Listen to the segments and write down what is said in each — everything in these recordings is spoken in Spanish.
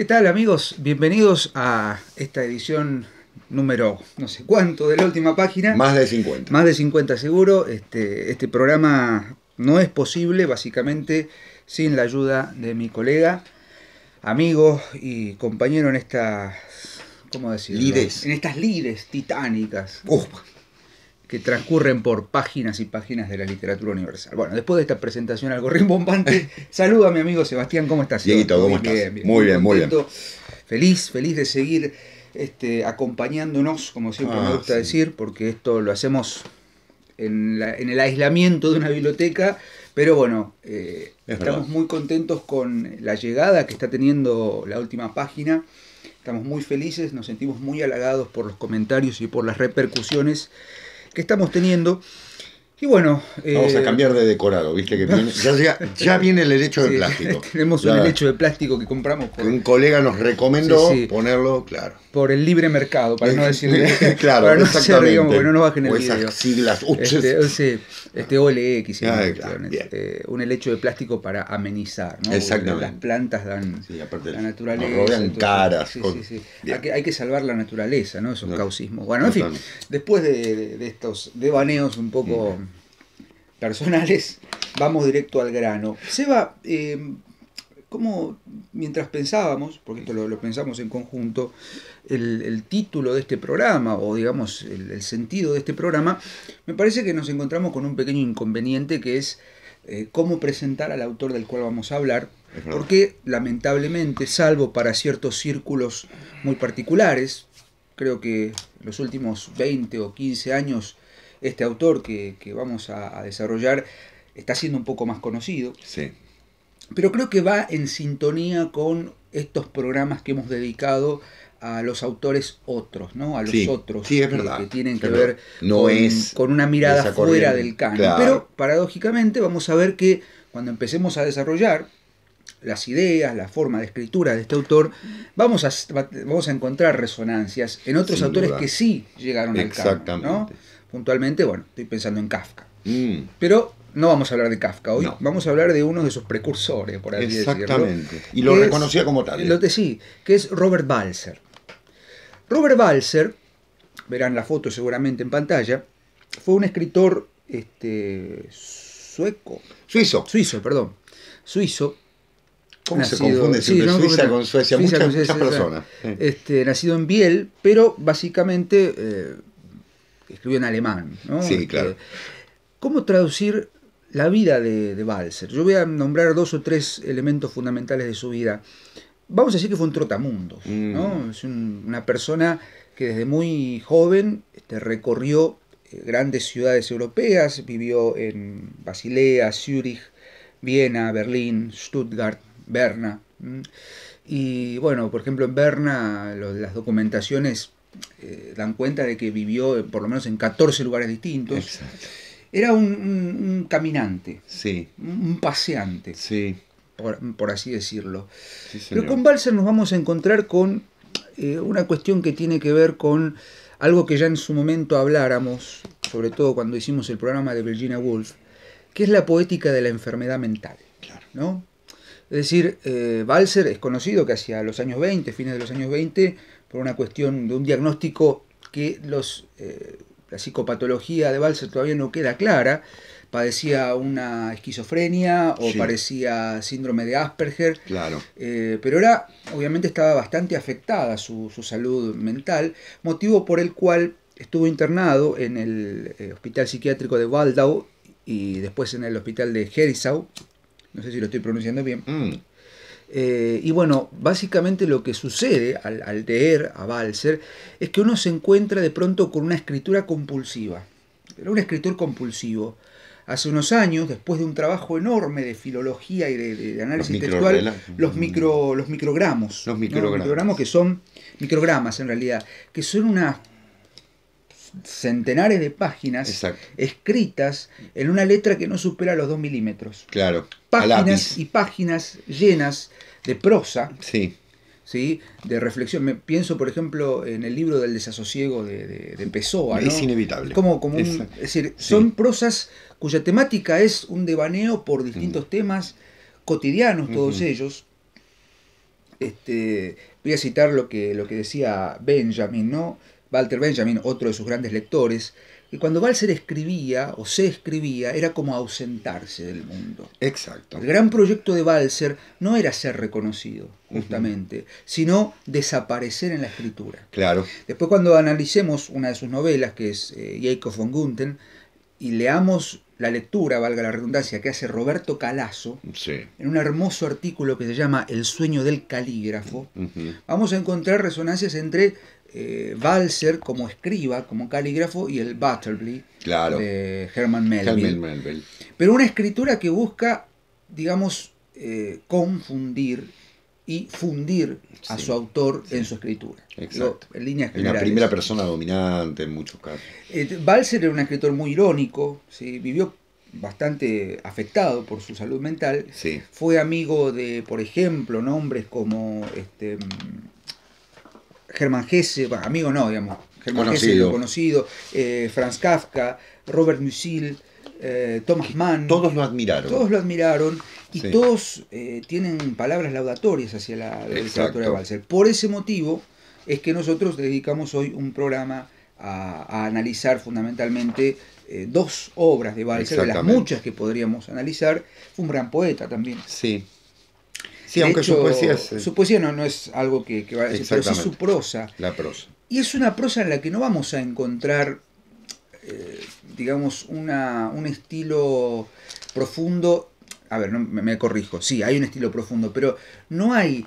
¿Qué tal amigos? Bienvenidos a esta edición número no sé cuánto de la última página. Más de 50. Más de 50 seguro. Este, este programa no es posible básicamente sin la ayuda de mi colega, amigo y compañero en estas, ¿cómo decirlo? Lides. En estas lides titánicas. Uf, que transcurren por páginas y páginas de la literatura universal. Bueno, después de esta presentación algo rimbombante, saludo a mi amigo Sebastián, ¿cómo estás? Dieguito, ¿cómo estás? muy bien, muy bien. Feliz, feliz de seguir este, acompañándonos, como siempre me Ah, gusta sí. decir, porque esto lo hacemos en, la- en el aislamiento de una biblioteca, pero bueno, eh, Es estamos verdad. muy contentos con la llegada que está teniendo la última página. Estamos muy felices, nos sentimos muy halagados por los comentarios y por las repercusiones estamos teniendo. Y bueno, Vamos a eh, cambiar de decorado, ¿viste? Que viene- ya, llega- ya viene el helecho de sí, plástico. tenemos Ya, un helecho de plástico que compramos por, un colega nos recomendó Sí, sí. ponerlo, claro. por el libre mercado, para no decir claro, para no exactamente. digamos, que no nos bajen el o video. esas siglas. Uy, Este, o sea, este Ah, claro, bien. Eh, un helecho de plástico para amenizar, ¿no? Porque Exactamente. Las plantas dan la nos naturaleza. rodean entonces, caras, sí, con-. Hay, que, hay que salvar la naturaleza, ¿no? Esos No, causismos. Bueno, en fin, después de, de- de estos devaneos un poco personales, vamos directo al grano. Seba, eh, ¿cómo, mientras pensábamos, porque esto lo, lo pensamos en conjunto, el, el título de este programa, o digamos el, el sentido de este programa, me parece que nos encontramos con un pequeño inconveniente que es eh, cómo presentar al autor del cual vamos a hablar, porque lamentablemente, salvo para ciertos círculos muy particulares, creo que los últimos 20 o 15 años, este autor que, que vamos a, a desarrollar está siendo un poco más conocido, Sí, pero creo que va en sintonía con estos programas que hemos dedicado a los autores otros, ¿no? A los Sí, otros sí, es que, verdad, que tienen es que verdad. ver No con, es con una mirada fuera del canon. claro. Pero paradójicamente vamos a ver que cuando empecemos a desarrollar las ideas, la forma de escritura de este autor, vamos a, vamos a encontrar resonancias en otros Sin autores duda. que sí llegaron al canon. ¿no? Puntualmente, bueno, estoy pensando en Kafka. Mm, Pero no vamos a hablar de Kafka hoy, No. vamos a hablar de uno de sus precursores, por así decirlo. exactamente. Y lo es- reconocía como tal. ¿eh? Lo que sí, que es Robert Balser. Robert Balser, verán la foto seguramente en pantalla, fue un escritor este, sueco, Suizo. suizo, perdón, suizo. ¿Cómo se confunde sí, siempre no, Suiza con Suecia? Suiza muchas con Suecia, muchas personas. Este, nacido en Biel, pero básicamente eh, escribió en alemán. ¿no? Sí, Este, claro. ¿Cómo traducir la vida de, de Balser? Yo voy a nombrar dos o tres elementos fundamentales de su vida. Vamos a decir que fue un trotamundos, Mm. ¿no? Es un- una persona que desde muy joven este, recorrió eh, grandes ciudades europeas, vivió en Basilea, Zúrich, Viena, Berlín, Stuttgart, Berna. Y bueno, por ejemplo, en Berna lo- las documentaciones eh, dan cuenta de que vivió eh, por lo menos en 14 lugares distintos. Exacto. Era un, un- un caminante, Sí, un paseante, sí. por, por así decirlo. sí Pero con Balser nos vamos a encontrar con eh, una cuestión que tiene que ver con algo que ya en su momento habláramos, sobre todo cuando hicimos el programa de Virginia Woolf, que es la poética de la enfermedad mental. Claro. ¿no? Es decir, eh, Balser es conocido que hacia los años 20, fines de los años 20, por una cuestión de un diagnóstico que los, eh, la psicopatología de Balser todavía no queda clara, padecía una esquizofrenia o Sí. parecía síndrome de Asperger, Claro. eh, pero era, obviamente estaba bastante afectada su, su salud mental, motivo por el cual estuvo internado en el eh, hospital psiquiátrico de Waldau y después en el hospital de Herisau, no sé si lo estoy pronunciando bien. Mm, Eh, y bueno, básicamente lo que sucede al, al leer a Balser es que uno se encuentra de pronto con una escritura compulsiva. Era un escritor compulsivo. Hace unos años, después de un trabajo enorme de filología y de, de análisis Los textual, los, micro, los microgramos. Los ¿no? microgramas. que son microgramas en realidad, que son unas centenares de páginas Exacto. escritas en una letra que no supera los 2 milímetros Claro. Páginas y páginas llenas de prosa, Sí. ¿sí? de reflexión. Me pienso, por ejemplo, en el libro del desasosiego de, de, de Pessoa. ¿no? Es inevitable. Como, como un- es decir, Sí. son prosas cuya temática es un devaneo por distintos temas cotidianos, todos ellos, Este, voy a citar lo que, lo que decía Benjamin, ¿no? Walter Benjamin, otro de sus grandes lectores, que cuando Balser escribía o se escribía era como ausentarse del mundo. Exacto. El gran proyecto de Balser no era ser reconocido, justamente, sino desaparecer en la escritura. Claro. Después cuando analicemos una de sus novelas, que es eh, Jacob von Gunten, y leamos la lectura, valga la redundancia, que hace Roberto Calazo, Sí. en un hermoso artículo que se llama El sueño del calígrafo, vamos a encontrar resonancias entre eh, Balser como escriba, como calígrafo, y el Butterby Claro. de Herman Melville. Helmut Melville. Pero una escritura que busca, digamos, eh, confundir y fundir a Sí, su autor sí. en su escritura. Exacto. En líneas generales. primera persona dominante en muchos casos. Eh, Balser era un escritor muy irónico, ¿sí? vivió bastante afectado por su salud mental. Sí. Fue amigo de, por ejemplo, nombres como este, Germán Hesse, bueno, amigo no, digamos, Germán Conocido. Hesse, conocido, eh, Franz Kafka, Robert Musil, eh, Thomas Mann. Todos lo admiraron. Todos lo admiraron y Sí. todos eh, tienen palabras laudatorias hacia la, la literatura de Balser. Por ese motivo es que nosotros dedicamos hoy un programa a, a analizar fundamentalmente eh, dos obras de Balser, de las muchas que podríamos analizar. Fue un gran poeta también. Sí. Sí, De aunque hecho, su poesía es eh, su poesía no, no es algo que, que va a decir, pero sí su prosa. la prosa. Y es una prosa en la que no vamos a encontrar, eh, digamos, una, un estilo profundo. A ver, no, me, me corrijo, sí, hay un estilo profundo, pero no hay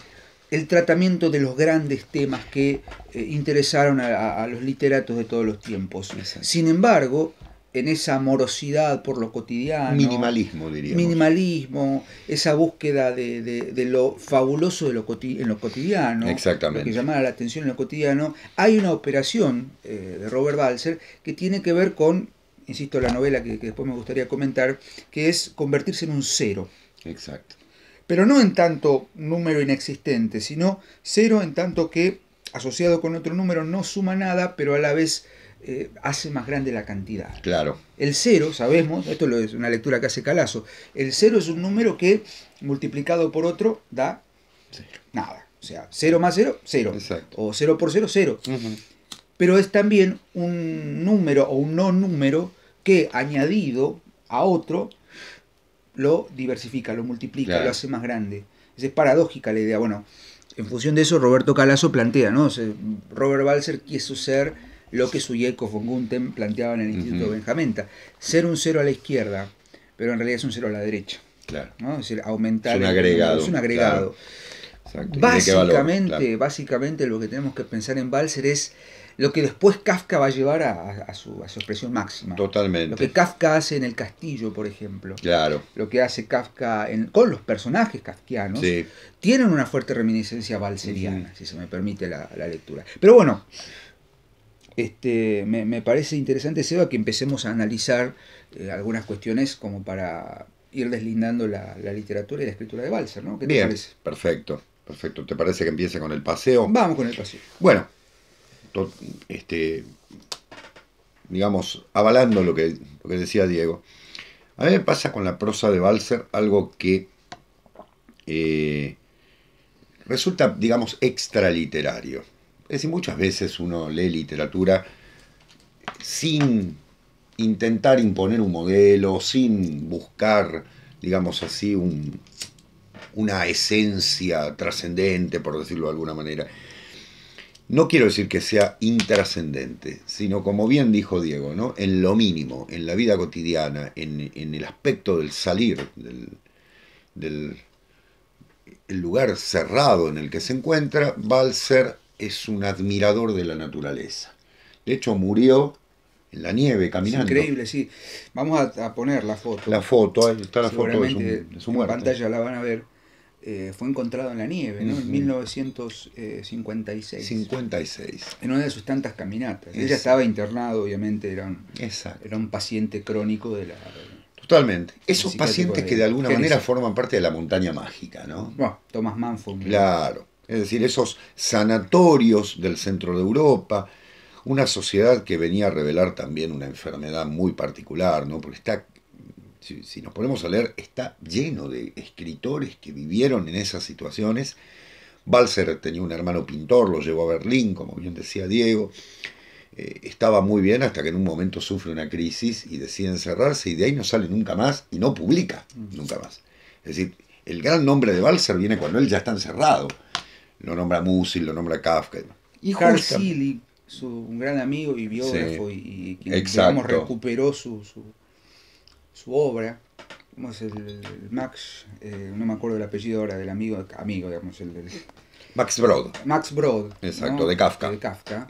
el tratamiento de los grandes temas que eh, interesaron a, a- a los literatos de todos los tiempos. Exacto. Sin embargo, en esa morosidad por lo cotidiano, Minimalismo, diríamos. minimalismo, esa búsqueda de, de- de lo fabuloso de lo en lo cotidiano, Exactamente. lo que llamara la atención en lo cotidiano, hay una operación eh, de Robert Balser que tiene que ver con, insisto, la novela que, que después me gustaría comentar, que es convertirse en un cero. Exacto. Pero no en tanto número inexistente, sino cero en tanto que asociado con otro número no suma nada, pero a la vez eh, hace más grande la cantidad. Claro. El cero, sabemos, esto lo es una lectura que hace Calazo, el cero es un número que multiplicado por otro da Cero. nada. O sea, cero más cero, cero. Exacto. O cero por cero, cero. Ujú. Pero es también un número o un no número que añadido a otro lo diversifica, lo multiplica, Claro. lo hace más grande. Es paradójica la idea. Bueno, en función de eso, Roberto Calazo plantea, ¿no? O sea, Robert Balser quiso ser lo que su Jacob von Gunther planteaba en el Instituto Ujú. Benjamenta. Ser un cero a la izquierda, pero en realidad es un cero a la derecha. Claro. ¿no? Es decir, aumentar. Es un el- agregado, Es un agregado. Básicamente, Claro. básicamente lo que tenemos que pensar en Balser es lo que después Kafka va a llevar a, a su, a su expresión máxima. Lo Totalmente. que Kafka hace en El Castillo, por ejemplo. Claro. Lo que hace Kafka en- con los personajes kafkianos. Sí. Tienen una fuerte reminiscencia balseriana, si se me permite la, la lectura. Pero bueno, este, me, me parece interesante, Seba, que empecemos a analizar eh, algunas cuestiones como para ir deslindando la, la literatura y la escritura de Balser, ¿no? ¿Qué te Bien. parece? Perfecto. Perfecto. ¿Te parece que empiece con el paseo? Vamos con el paseo. Bueno, to- este, digamos, avalando lo que, lo que decía Diego, a mí me pasa con la prosa de Balser algo que eh, resulta, digamos, extraliterario. Es decir, muchas veces uno lee literatura sin intentar imponer un modelo, sin buscar, digamos así, un, una esencia trascendente, por decirlo de alguna manera. No quiero decir que sea intrascendente, sino como bien dijo Diego, ¿no? en lo mínimo, en la vida cotidiana, en, el aspecto del salir, del, del el lugar cerrado en el que se encuentra, Balser es un admirador de la naturaleza. De hecho, murió en la nieve Es caminando. increíble, sí. Vamos a, a poner la foto. La foto, ahí está la foto de su, de su en muerte. pantalla la van a ver. Eh, fue encontrado en la nieve, ¿no? En Ujú. 1956. 56. En una de sus tantas caminatas. Ella estaba internado, obviamente, era un, Exacto. era un paciente crónico de la... Totalmente. Esos pacientes que de alguna manera forman parte de la montaña mágica, ¿no? Bueno, Thomas Mann fue un- Claro. Es decir, esos sanatorios del centro de Europa, una sociedad que venía a revelar también una enfermedad muy particular, ¿no? Porque está, si, nos ponemos a leer, está lleno de escritores que vivieron en esas situaciones Balser tenía un hermano pintor, lo llevó a Berlín, como bien decía Diego. Eh, estaba muy bien hasta que en un momento sufre una crisis y decide encerrarse y de ahí no sale nunca más y no publica nunca más. Es decir, el gran nombre de Balser viene cuando él ya está encerrado. Lo nombra Musil, lo nombra Kafka. Y Carl Seeley, su, un gran amigo y biógrafo y, quien digamos, recuperó su, su, su, obra. ¿Cómo es el, Max? Eh, no me acuerdo el apellido ahora del amigo, amigo digamos, el Max Brod. Max Brod. Exacto, de Kafka. De Kafka.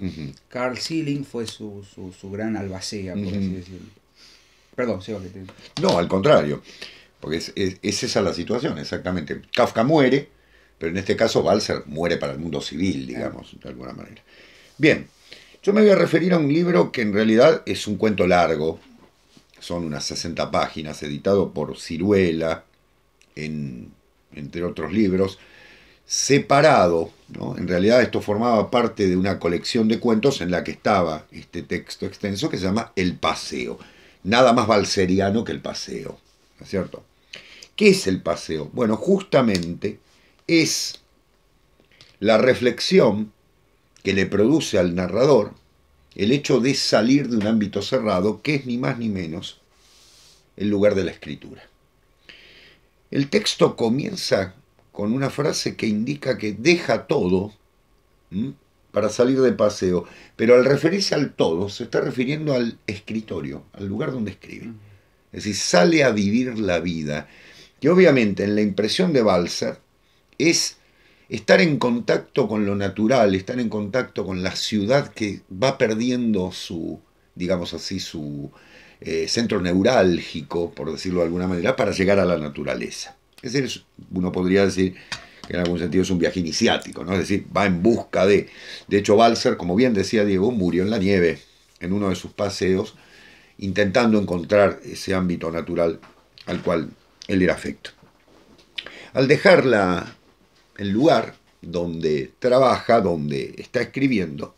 Carl Seeling fue su, su, gran albacea, por así decirlo. Perdón, Seba, que te... No, al contrario. Porque es, esa la situación, exactamente. Kafka muere, pero en este caso Balser muere para el mundo civil, digamos, de alguna manera. Bien, yo me voy a referir a un libro que en realidad es un cuento largo, son unas 60 páginas, editado por Ciruela, en, entre otros libros, separado, ¿no? en realidad esto formaba parte de una colección de cuentos en la que estaba este texto extenso que se llama El Paseo. Nada más valseriano que el paseo, ¿no es cierto? ¿Qué es el paseo? Bueno, justamente es la reflexión que le produce al narrador el hecho de salir de un ámbito cerrado, que es ni más ni menos el lugar de la escritura. El texto comienza con una frase que indica que deja todo para salir de paseo, pero al referirse al todo se está refiriendo al escritorio, al lugar donde escribe. Es decir, sale a vivir la vida, que obviamente en la impresión de Balser es estar en contacto con lo natural, estar en contacto con la ciudad que va perdiendo su, digamos así, su eh, centro neurálgico, por decirlo de alguna manera, para llegar a la naturaleza. Es decir, uno podría decir que en algún sentido es un viaje iniciático, ¿no? Es decir, va en busca de... De hecho, Balser, como bien decía Diego, murió en la nieve en uno de sus paseos, intentando encontrar ese ámbito natural al cual él era afecto. Al dejar el lugar donde trabaja, donde está escribiendo,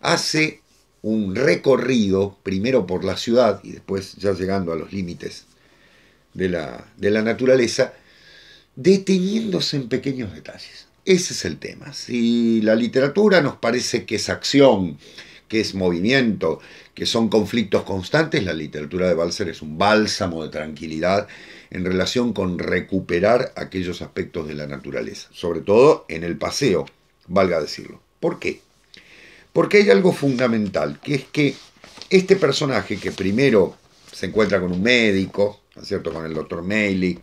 hace un recorrido, primero por la ciudad y después ya llegando a los límites de la, de la naturaleza, deteniéndose en pequeños detalles. Ese es el tema. Si la literatura nos parece que es acción, que es movimiento, que son conflictos constantes, la literatura de Balser es un bálsamo de tranquilidad en relación con recuperar aquellos aspectos de la naturaleza, sobre todo en el paseo, valga decirlo. ¿Por qué? Porque hay algo fundamental, que es que este personaje que primero se encuentra con un médico, ¿no es cierto?, con el doctor Meili,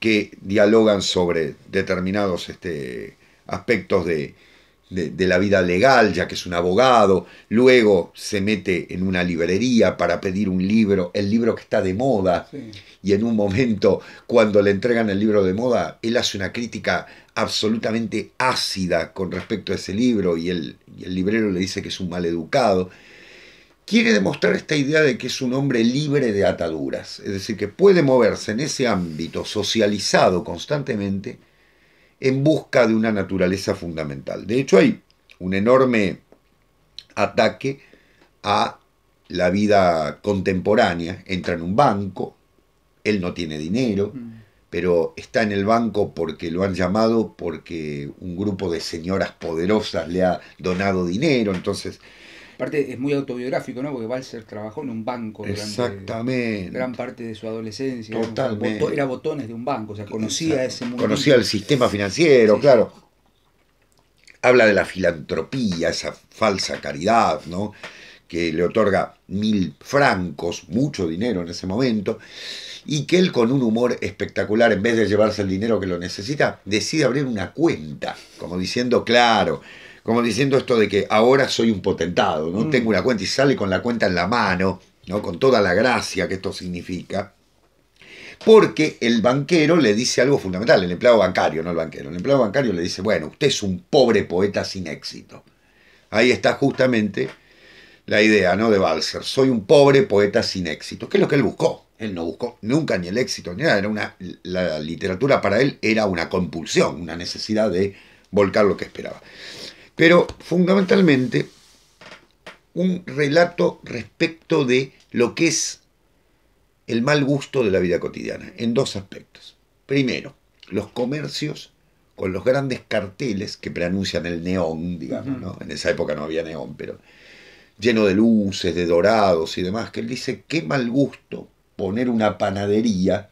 que dialogan sobre determinados este, aspectos de, la vida legal, ya que es un abogado, luego se mete en una librería para pedir un libro, el libro que está de moda, y en un momento cuando le entregan el libro de moda, él hace una crítica absolutamente ácida con respecto a ese libro y el, y el librero le dice que es un maleducado. Quiere demostrar esta idea de que es un hombre libre de ataduras, es decir, que puede moverse en ese ámbito socializado constantemente en busca de una naturaleza fundamental. De hecho, hay un enorme ataque a la vida contemporánea. Entra en un banco, él no tiene dinero, mm. pero está en el banco porque lo han llamado, porque un grupo de señoras poderosas le ha donado dinero, entonces Aparte es muy autobiográfico, ¿no? Porque Balser trabajó en un banco durante gran parte de su adolescencia. Totalmente. Era botones de un banco, o sea, conocía ese mundo. Conocía el sistema financiero, claro. Habla de la filantropía, esa falsa caridad, ¿no? Que le otorga mil francos, mucho dinero en ese momento y que él con un humor espectacular, en vez de llevarse el dinero que lo necesita, decide abrir una cuenta, como diciendo, claro, como diciendo esto de que ahora soy un potentado, ¿no? Mm. Tengo una cuenta y sale con la cuenta en la mano, ¿no? Con toda la gracia que esto significa. Porque el banquero le dice algo fundamental, el empleado bancario, no el banquero. El empleado bancario le dice, bueno, usted es un pobre poeta sin éxito. Ahí está justamente la idea, ¿no? De Balser. Soy un pobre poeta sin éxito. ¿Qué es lo que él buscó? Él no buscó nunca ni el éxito ni nada. Era una, la literatura para él era una compulsión, una necesidad de volcar lo que esperaba pero fundamentalmente un relato respecto de lo que es el mal gusto de la vida cotidiana, en dos aspectos. Primero, los comercios con los grandes carteles que preanuncian el neón, digamos, ¿no? En esa época no había neón, pero lleno de luces, de dorados y demás, que él dice, qué mal gusto poner una panadería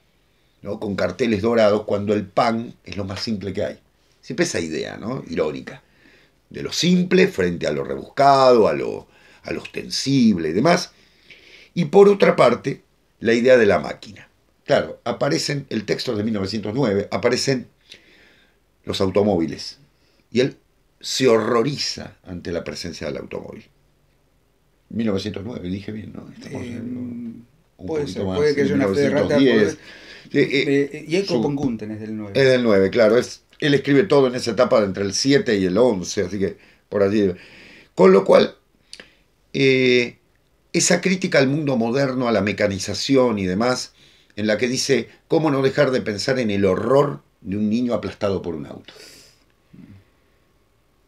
¿no? con carteles dorados cuando el pan es lo más simple que hay. Siempre esa idea, ¿no? Irónica. De lo simple frente a lo rebuscado, a lo, a lo ostensible y demás. Y por otra parte, la idea de la máquina. Claro, aparecen, el texto de 1909, aparecen los automóviles. Y él se horroriza ante la presencia del automóvil. 1909, dije bien, ¿no? Estamos Eh, un puede ser, más, puede que haya una fe de rata. 1910. puede- Eh, Eh, y el es del 9. Es del 9, claro. Es, él escribe todo en esa etapa de entre el 7 y el 11, así que por allí. Con lo cual, eh, esa crítica al mundo moderno, a la mecanización y demás, en la que dice, ¿cómo no dejar de pensar en el horror de un niño aplastado por un auto?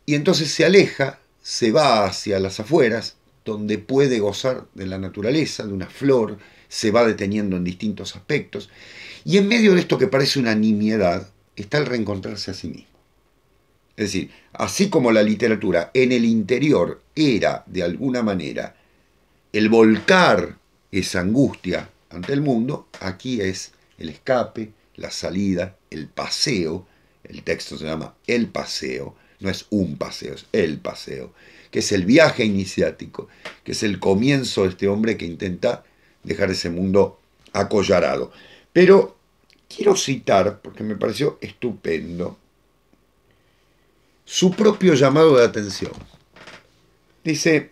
Y entonces se aleja, se va hacia las afueras, donde puede gozar de la naturaleza, de una flor, se va deteniendo en distintos aspectos. Y en medio de esto que parece una nimiedad, está el reencontrarse a sí mismo. Es decir, así como la literatura en el interior era, de alguna manera, el volcar esa angustia ante el mundo, aquí es el escape, la salida, el paseo. El texto se llama El paseo, no es un paseo, es el paseo, que es el viaje iniciático, que es el comienzo de este hombre que intenta dejar ese mundo acollarado. Pero quiero citar, porque me pareció estupendo, su propio llamado de atención. Dice,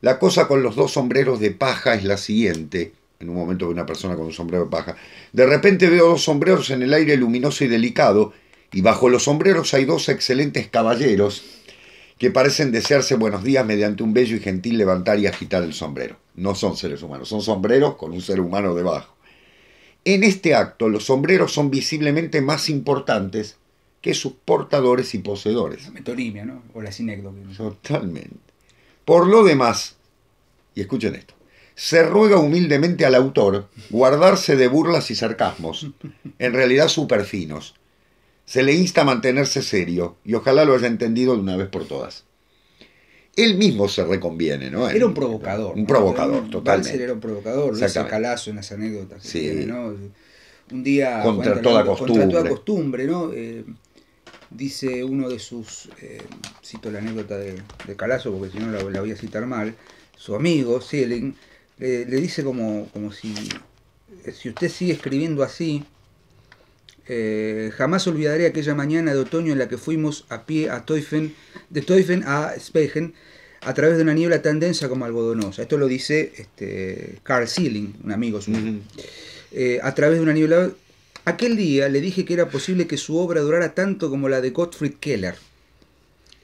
la cosa con los dos sombreros de paja es la siguiente, en un momento de una persona con un sombrero de paja, de repente veo dos sombreros en el aire luminoso y delicado, y bajo los sombreros hay dos excelentes caballeros que parecen desearse buenos días mediante un bello y gentil levantar y agitar el sombrero. No son seres humanos, son sombreros con un ser humano debajo. En este acto los sombreros son visiblemente más importantes que sus portadores y poseedores. La metonimia, ¿no? O la sinécdoque. Totalmente. Por lo demás, y escuchen esto, se ruega humildemente al autor guardarse de burlas y sarcasmos, en realidad superfinos. Se le insta a mantenerse serio y ojalá lo haya entendido de una vez por todas. Él mismo se reconviene, ¿no? Era un provocador. Un ¿no? provocador, Balser totalmente. era un provocador, lo hace calazo en las anécdotas. Sí. tiene, ¿no? Un día. Contra cuenta toda hablando- Contra toda costumbre. costumbre, ¿no? Eh, dice uno de sus. eh, cito la anécdota de, de Calazo, porque si no la, la voy a citar mal. Su amigo, Seelen, le, le dice como, como si. Si usted sigue escribiendo así. Eh, jamás olvidaré aquella mañana de otoño en la que fuimos a pie a Teufen, de Teufen a Speichen a través de una niebla tan densa como algodonosa. Esto lo dice este, Carl Seeling, un amigo suyo. Eh, a través de una niebla. Aquel día le dije que era posible que su obra durara tanto como la de Gottfried Keller.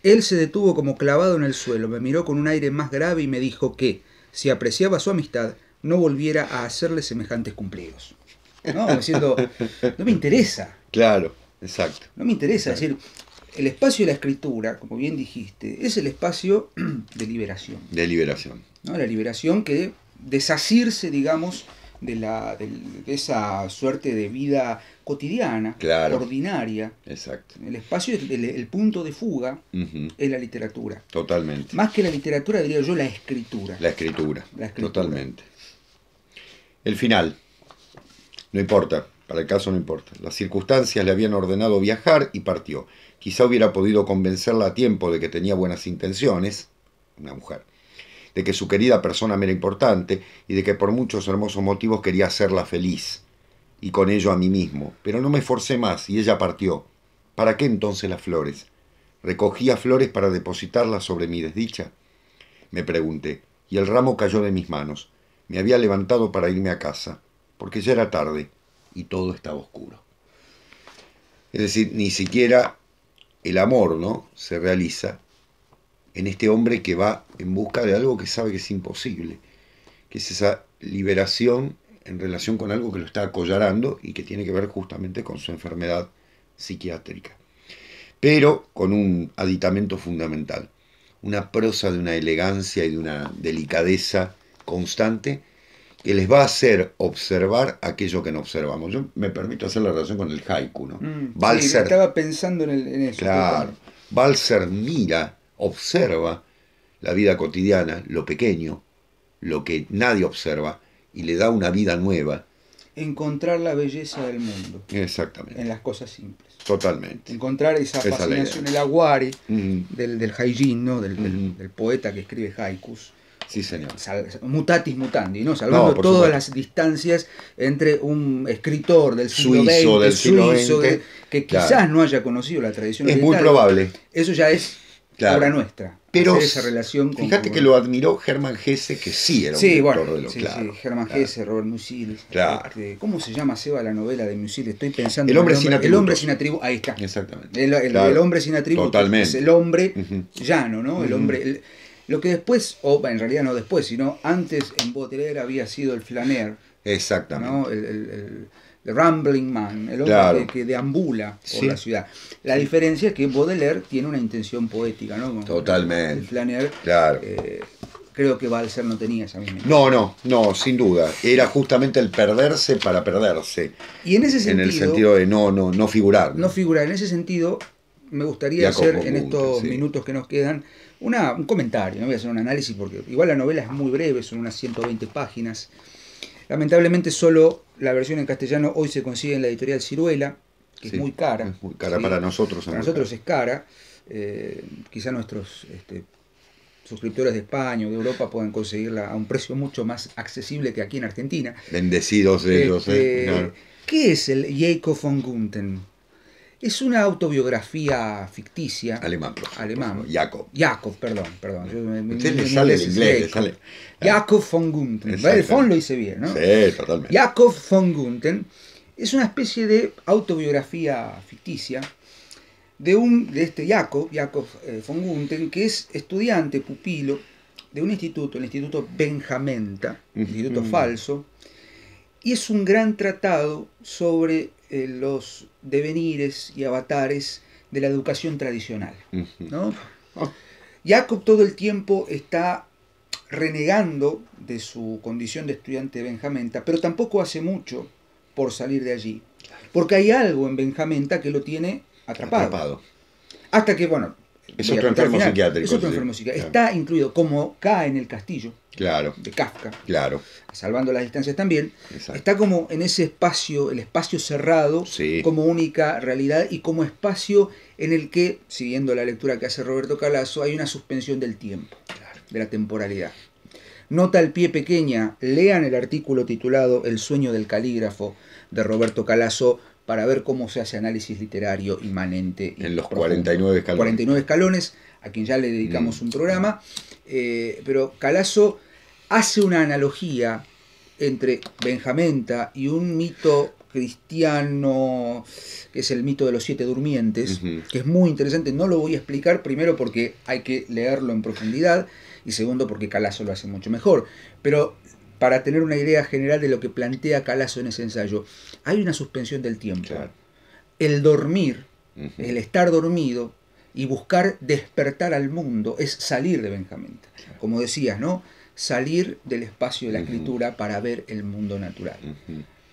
Él se detuvo como clavado en el suelo, me miró con un aire más grave y me dijo que, si apreciaba su amistad, no volviera a hacerle semejantes cumplidos. No, diciendo, no me interesa, Claro, exacto. no me interesa. Es decir, el espacio de la escritura, como bien dijiste, es el espacio de liberación. De liberación. ¿no? La liberación que desasirse, digamos, de, la, de esa suerte de vida cotidiana, Claro. ordinaria. Exacto. El espacio, el, el punto de fuga Ujú. es la literatura. Totalmente. Más que la literatura, diría yo, la escritura. La escritura. La escritura. Totalmente. El final. No importa, para el caso no importa. Las circunstancias le habían ordenado viajar y partió. Quizá hubiera podido convencerla a tiempo de que tenía buenas intenciones, una mujer, de que su querida persona me era importante y de que por muchos hermosos motivos quería hacerla feliz, y con ello a mí mismo. Pero no me esforcé más y ella partió. ¿Para qué entonces las flores? ¿Recogía flores para depositarlas sobre mi desdicha? Me pregunté, y el ramo cayó de mis manos. Me había levantado para irme a casa, porque ya era tarde y todo estaba oscuro. Es decir, ni siquiera el amor, ¿no? se realiza en este hombre que va en busca de algo que sabe que es imposible, que es esa liberación en relación con algo que lo está acollarando y que tiene que ver justamente con su enfermedad psiquiátrica. Pero con un aditamento fundamental, una prosa de una elegancia y de una delicadeza constante que les va a hacer observar aquello que no observamos. Yo me permito hacer la relación con el haiku, ¿no? Mm, Balser, sí, estaba pensando en, el- en eso. claro, Balser mira, observa la vida cotidiana, lo pequeño, lo que nadie observa, y le da una vida nueva. Encontrar la belleza del mundo Exactamente, en las cosas simples. totalmente. Encontrar esa, Esa fascinación, el aguare Mm, del, del haijin, ¿no? del, del- del poeta que escribe haikus. Sí, señor. Sal- mutatis mutandi, ¿no? Salvando No, todas supuesto. las distancias entre un escritor del siglo Suizo, XX, del siglo suizo, XX, de- que quizás claro. no haya conocido la tradición Es muy probable. Eso ya es Claro. obra nuestra. Pero hacer esa relación con. fíjate con- que lo admiró Germán Gese, que sí era un Sí, bueno, de lo sí, claro. sí, Germán claro. Gese, Robert Musil. Claro. este, ¿Cómo se llama, Seba, la novela de Musil? Estoy pensando. El en hombre sin El hombre sin atributos. Ahí está. Exactamente. El, el- el hombre sin atributos Totalmente. es el hombre llano, ¿no? El hombre. Lo que después, o en realidad no después, sino antes en Baudelaire había sido el flaner, Exactamente. ¿no? El, el- el- el rambling man, el hombre Claro. que, que deambula por Sí. la ciudad. La diferencia es que Baudelaire tiene una intención poética, ¿no? Totalmente. El flaner, Claro. eh, creo que Balser no tenía esa misma. No, no, no, sin duda. Era justamente el perderse para perderse. Y en ese En sentido, el sentido de no, no, no figurar. no figura, en ese sentido, me gustaría Jacob hacer en estos sí. minutos que nos quedan una, un comentario, no voy a hacer un análisis porque igual la novela es muy breve, son unas 120 páginas. Lamentablemente solo la versión en castellano hoy se consigue en la editorial Ciruela, que Sí, es muy cara. es muy cara ¿sí? para nosotros. Para nosotros cara. es cara. eh, quizá nuestros este, suscriptores de España o de Europa puedan conseguirla a un precio mucho más accesible que aquí en Argentina. Bendecidos de ellos. Este, eh, claro. ¿Qué es el Jacob von Gunten? Es una autobiografía ficticia. Alemán, por Alemán. Jacob. Jacob, perdón, perdón. Yo, Usted le sale el inglés, le sale. Jacob von Gunten. El von lo hice bien, ¿no? Sí, totalmente. Jacob von Gunten es una especie de autobiografía ficticia de un de este Jacob, Jacob eh, von Gunten, que es estudiante, pupilo de un instituto, el Instituto Benjamenta, instituto Ujú. falso, y es un gran tratado sobre eh, los devenires y avatares de la educación tradicional. ¿no? Jacob todo el tiempo está renegando de su condición de estudiante de Benjamenta, pero tampoco hace mucho por salir de allí. Porque hay algo en Benjamenta que lo tiene atrapado. Atrapado. Hasta que, bueno, Es otro enfermo psiquiátrico, Es otro sí, enfermo psiquiátrico. claro. Está incluido como cae en el castillo Claro, de Kafka, claro. salvando las distancias también, Exacto. está como en ese espacio, el espacio cerrado, Sí. como única realidad y como espacio en el que, siguiendo la lectura que hace Roberto Calazo, hay una suspensión del tiempo, de la temporalidad. Nota al pie pequeña, lean el artículo titulado El sueño del calígrafo de Roberto Calazo para ver cómo se hace análisis literario inmanente. y En los profundo. 49 escalones. 49 escalones, a quien ya le dedicamos Mm. un programa, eh, pero Calazo hace una analogía entre Benjamenta y un mito cristiano, que es el mito de los siete durmientes, que es muy interesante. No lo voy a explicar, primero porque hay que leerlo en profundidad y segundo porque Calazo lo hace mucho mejor. Pero para tener una idea general de lo que plantea Calazo en ese ensayo, hay una suspensión del tiempo. Claro. El dormir, el estar dormido y buscar despertar al mundo es salir de Benjamenta. Como decías, ¿no? Salir del espacio de la escritura para ver el mundo natural.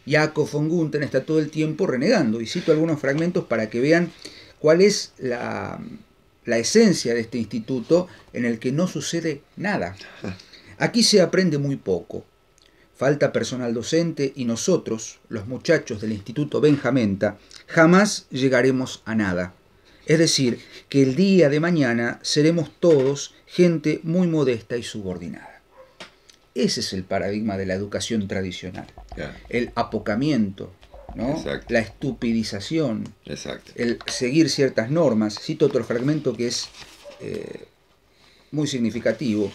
Jacob von Gunten está todo el tiempo renegando y cito algunos fragmentos para que vean cuál es la, la esencia de este instituto en el que no sucede nada. Aquí se aprende muy poco. Falta personal docente y nosotros, los muchachos del Instituto Benjamenta, jamás llegaremos a nada. Es decir, que el día de mañana seremos todos gente muy modesta y subordinada. Ese es el paradigma de la educación tradicional Claro. el apocamiento, ¿no? La estupidización, Exacto. el seguir ciertas normas. Cito otro fragmento que es eh, muy significativo.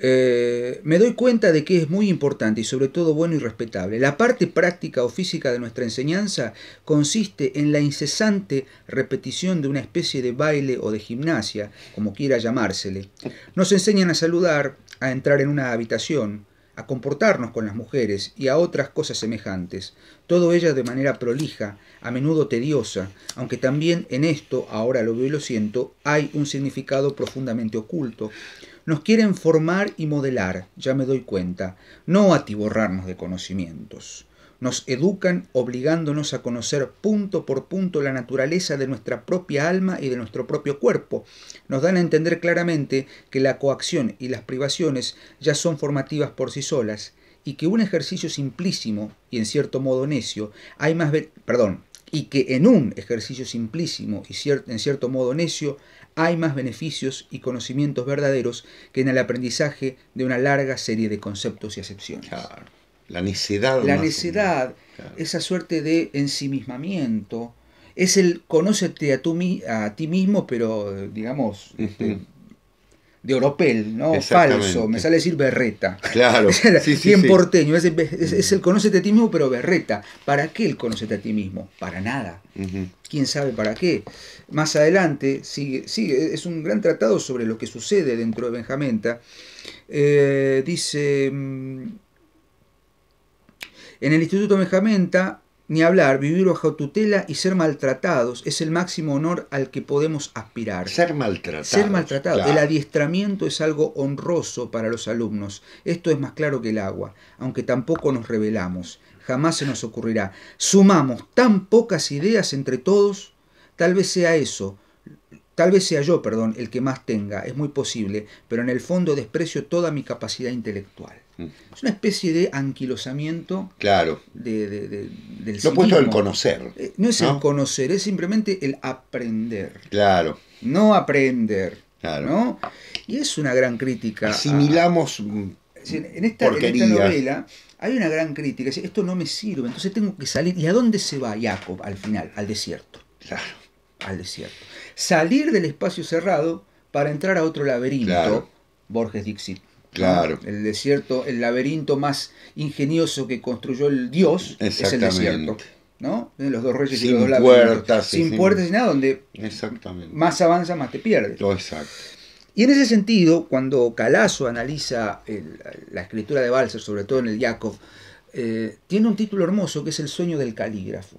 Eh, me doy cuenta de que es muy importante y sobre todo bueno y respetable. La parte práctica o física de nuestra enseñanza consiste en la incesante repetición de una especie de baile o de gimnasia, como quiera llamársele. Nos enseñan a saludar, a entrar en una habitación, a comportarnos con las mujeres y a otras cosas semejantes, todo ello de manera prolija, a menudo tediosa, aunque también en esto, ahora lo veo y lo siento, hay un significado profundamente oculto. Nos quieren formar y modelar, ya me doy cuenta, no atiborrarnos de conocimientos. Nos educan obligándonos a conocer punto por punto la naturaleza de nuestra propia alma y de nuestro propio cuerpo. Nos dan a entender claramente que la coacción y las privaciones ya son formativas por sí solas y que un ejercicio simplísimo y en cierto modo necio hay más perdón, y que en un ejercicio simplísimo y en cierto modo necio hay más beneficios y conocimientos verdaderos que en el aprendizaje de una larga serie de conceptos y acepciones. La necedad. La necedad, esa suerte de ensimismamiento, es el conócete a, a ti mismo, pero digamos, este, de oropel, ¿no? Falso, me sale decir berreta. Claro. bien porteño, es, el conócete a ti mismo, pero berreta. ¿Para qué el conócete a ti mismo? Para nada. ¿Quién sabe para qué? Más adelante, sigue, sigue, es un gran tratado sobre lo que sucede dentro de Benjamenta. Eh, dice, mm, en el Instituto Benjamenta ni hablar, vivir bajo tutela y ser maltratados es el máximo honor al que podemos aspirar. Ser maltratados. Ser maltratados. El adiestramiento es algo honroso para los alumnos. Esto es más claro que el agua, aunque tampoco nos revelamos. Jamás se nos ocurrirá. Sumamos tan pocas ideas entre todos. Tal vez sea eso. Tal vez sea yo, perdón, el que más tenga. Es muy posible, pero en el fondo desprecio toda mi capacidad intelectual. Es una especie de anquilosamiento claro. de, de, del Lo opuesto el conocer. Eh, no es el conocer, es simplemente el aprender. Claro. No aprender. Claro. ¿no? Y es una gran crítica. Asimilamos. en, esta, novela hay una gran crítica. Esto no me sirve, entonces tengo que salir. ¿Y a dónde se va Jacob al final? Al desierto. Claro. Al desierto. Salir del espacio cerrado para entrar a otro laberinto. Borges Dixit Claro. El desierto, el laberinto más ingenioso que construyó el Dios es el desierto. ¿no? Los dos reyes y los dos puertas. Sin puertas y nada, donde más avanza, más te pierdes. exacto. Y en ese sentido, cuando Calazo analiza la escritura de Balser, sobre todo en el Jacob, eh, tiene un título hermoso que es El sueño del calígrafo.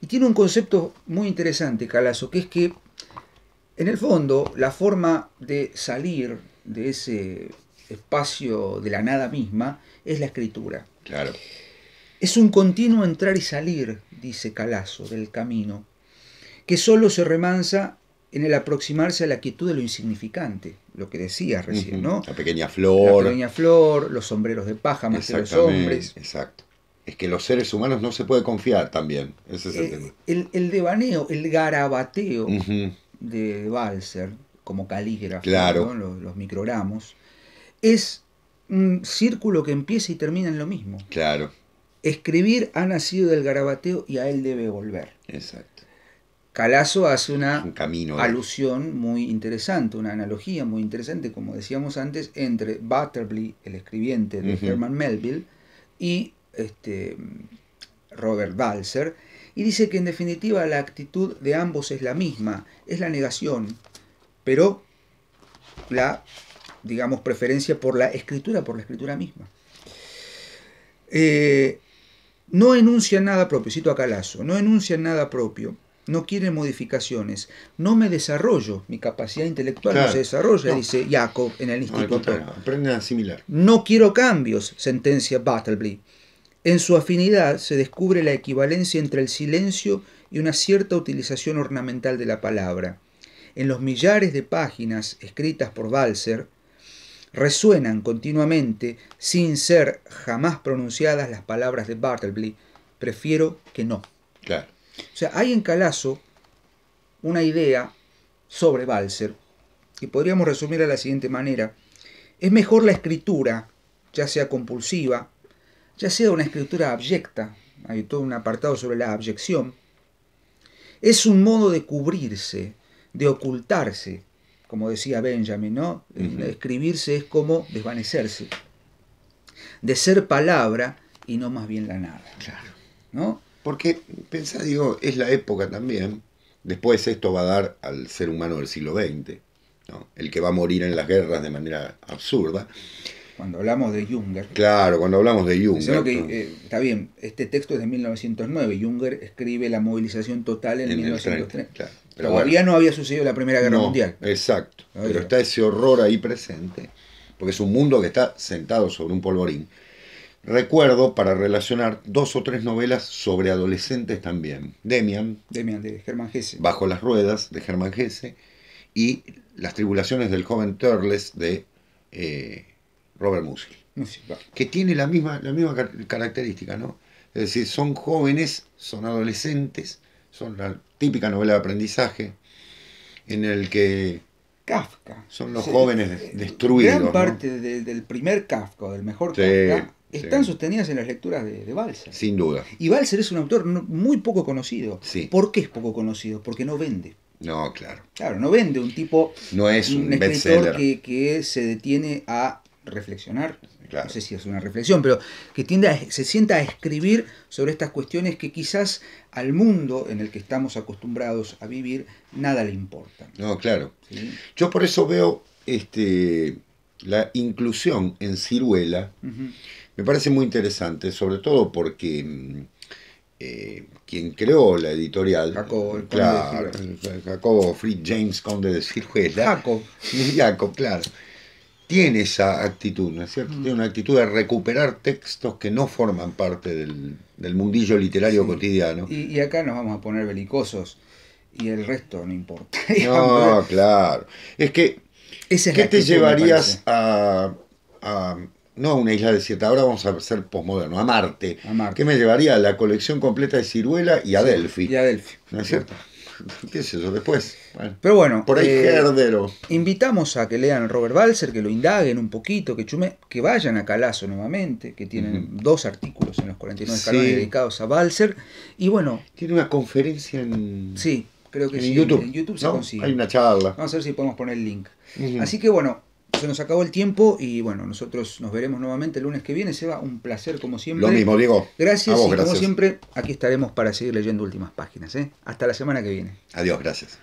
Y tiene un concepto muy interesante, Calazo, que es que, en el fondo, la forma de salir de ese espacio de la nada misma es la escritura. Claro. Es un continuo entrar y salir, dice Calazo, del camino, que solo se remansa en el aproximarse a la quietud de lo insignificante, lo que decías recién, ¿no? La pequeña flor. La pequeña flor, los sombreros de paja más que los hombres. Exacto. Es que los seres humanos no se puede confiar también. Ese es el, eh, el, devaneo, el garabateo de Balser, como calígrafo, claro. los, los microgramos, es un círculo que empieza y termina en lo mismo. Claro. Escribir ha nacido del garabateo y a él debe volver. Exacto. Calazo hace una camino, alusión muy interesante, una analogía muy interesante, como decíamos antes, entre Butterby, el escribiente de Herman Melville, y este, Robert Balser, y dice que en definitiva la actitud de ambos es la misma, es la negación, pero la digamos, preferencia por la escritura, por la escritura misma. Eh, no enuncian nada propio, cito a Calazo, no enuncian nada propio, no quieren modificaciones, no me desarrollo, mi capacidad intelectual no se desarrolla, dice Jacob en el instituto. aprenden a asimilar. No quiero cambios, sentencia Battleby. En su afinidad se descubre la equivalencia entre el silencio y una cierta utilización ornamental de la palabra. En los millares de páginas escritas por Balser, resuenan continuamente sin ser jamás pronunciadas las palabras de Bartleby, prefiero que no. Claro. O sea, hay en Calazo una idea sobre Balser que podríamos resumir de la siguiente manera. Es mejor la escritura, ya sea compulsiva, ya sea una escritura abyecta, hay todo un apartado sobre la abyección, es un modo de cubrirse, de ocultarse, como decía Benjamin, ¿no? Escribirse es como desvanecerse, de ser palabra y no más bien la nada. Claro. ¿No? Porque, pensá, digo, es la época también, después esto va a dar al ser humano del siglo XX, ¿no? el que va a morir en las guerras de manera absurda, cuando hablamos de Junger. Claro, cuando hablamos de Junger. Que, eh, está bien, este texto es de 1909. Junger escribe la movilización total en, En el 1930. 30, claro. Pero Todavía no había sucedido la Primera Guerra No, Mundial. Exacto. Todavía. Pero está ese horror ahí presente, porque es un mundo que está sentado sobre un polvorín. Recuerdo, para relacionar, dos o tres novelas sobre adolescentes también. Demian, Demian de Germán Hesse. Bajo las ruedas, de Germán Hesse, y Las tribulaciones del joven Turles, de eh, Robert Musil. Va. que tiene la misma, la misma car- característica, ¿no? Es decir, son jóvenes, son adolescentes, son la típica novela de aprendizaje, en el que Kafka. Son los Sí, jóvenes eh, destruidos, Gran ¿no? parte de- del primer Kafka, o del mejor Sí, Kafka, sí. están sostenidas en las lecturas de, de Balzer. sin duda, Y Balzer es un autor muy poco conocido. Sí. ¿Por qué es poco conocido? Porque no vende. no, claro, Claro, no vende un tipo, no es un, un escritor que, que se detiene a reflexionar. Claro. No sé si es una reflexión, pero que tiende a- se sienta a escribir sobre estas cuestiones que quizás al mundo en el que estamos acostumbrados a vivir nada le importa. no, claro. ¿sí? Yo por eso veo este, la inclusión en ciruela, me parece muy interesante, sobre todo porque mm, eh, quien creó la editorial, Jacobo, el conde de claro, Jacobo Fritz James Conde de Ciruela, Jacob, Jacob, claro, tiene esa actitud, ¿no es cierto? Mm. Tiene una actitud de recuperar textos que no forman parte del, del mundillo literario Sí. cotidiano. Y, y acá nos vamos a poner belicosos y el resto no importa. No, claro. Es que, Esa es ¿qué te llevarías a, a- no a una isla desierta, ahora vamos a ser posmoderno, a Marte? A Marte. ¿Qué me llevaría a la colección completa de Ciruela y a Sí, Delphi? Y a Delphi. ¿No es cierto? ¿Qué es eso? Después, bueno, Pero bueno, por ahí eh, Herder o- invitamos a que lean Robert Balser, que lo indaguen un poquito, que chume, que vayan a Calazo nuevamente, que tienen dos artículos en los 49 Sí. dedicados a Balser. Y bueno, Tiene una conferencia en, sí, creo que en sí, YouTube. en YouTube se consigue. Hay una charla. Vamos a ver si podemos poner el link. Así que bueno, se nos acabó el tiempo y bueno, nosotros nos veremos nuevamente el lunes que viene. Seba, un placer como siempre. Lo mismo, Diego. Gracias vos, y como siempre, aquí estaremos para seguir leyendo últimas páginas. ¿eh? Hasta la semana que viene. Adiós, gracias.